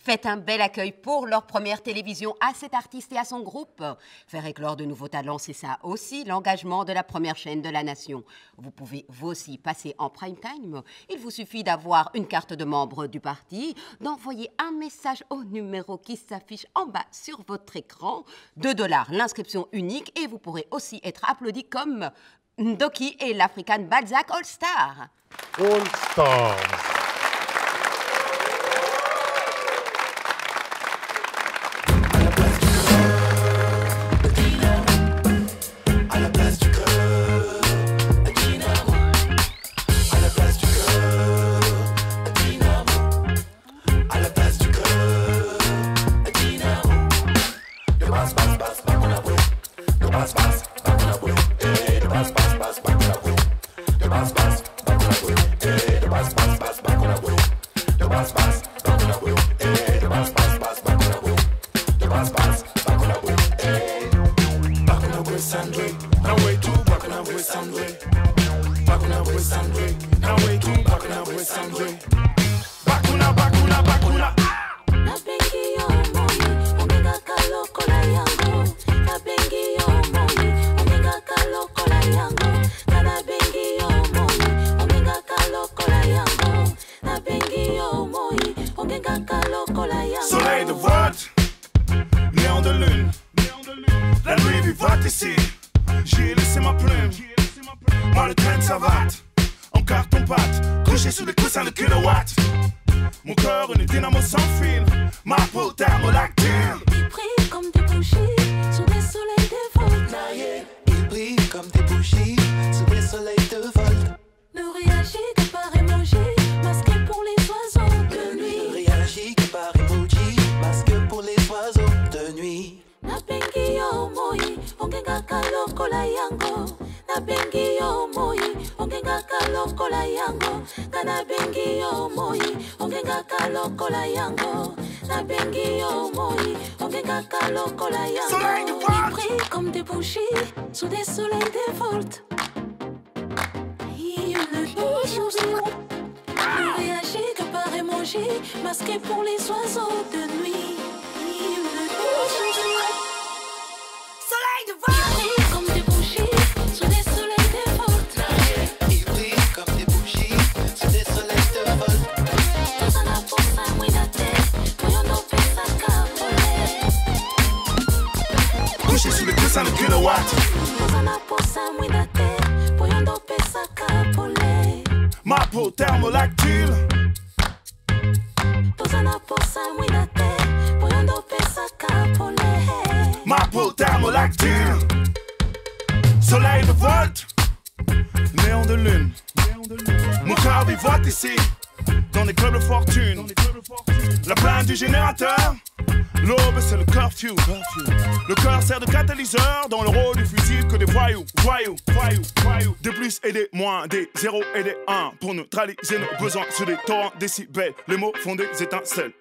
Faites un bel accueil pour leur première télévision à cet artiste et à son groupe. Faire éclore de nouveaux talents, c'est ça aussi l'engagement de la première chaîne de la nation. Vous pouvez vous aussi passer en prime time. Il vous suffit d'avoir une carte de membre du parti, d'envoyer un message au numéro qui s'affiche en bas sur votre écran. 2 dollars l'inscription unique et vous pourrez aussi être applaudi comme Doki et l'African Balzac All Star. All Stars. pass, pass, pass, back on a boy. The pass, pass, back on a boy. Hey, the pass, pass, pass, back on. The pass, the pass, pass, back on. The pass. Hey, back on a boy, Sandway. Now way two, back on a boy, Sandway. Back on a boy, Sandway. Now way two, back on a boy, Sandway. Soleil de vote, néant de lune. La nuit vivote ici, j'y ai laissé ma plume. Moi le train de savate, en carton pâte, couché sous les coussins de kilowatts. Mon cœur, une dynamo sans fil, ma peau thermolactile. Il brille comme des bougies sous des soleils dévoltes Il brille comme des bougies ongengaka lokola yango nabengi yo moi ongengaka lokola yango nga nabengi yo moi ongengaka lokola yango nabengi yo moi ongengaka lokola yango. Brille comme des bougies sous des soleils dévoltes il ne réagit que par émoji masqué pour les oiseaux de nuit nopesa kapole. ma peau thermolactile. Soleil de volte, néant de lune. Mon cœur vivote ici, dans des clubs de fortune. La plainte du générateur, l'aube c'est le curfew. Le cœur sert de catalyseur dans le rôle du fusil que des voyous, voyous, voyous, voyous. Des plus et des moins, des zéros et des 1 pour neutraliser nos besoins sur des torrents décibels. Les mots font des étincelles.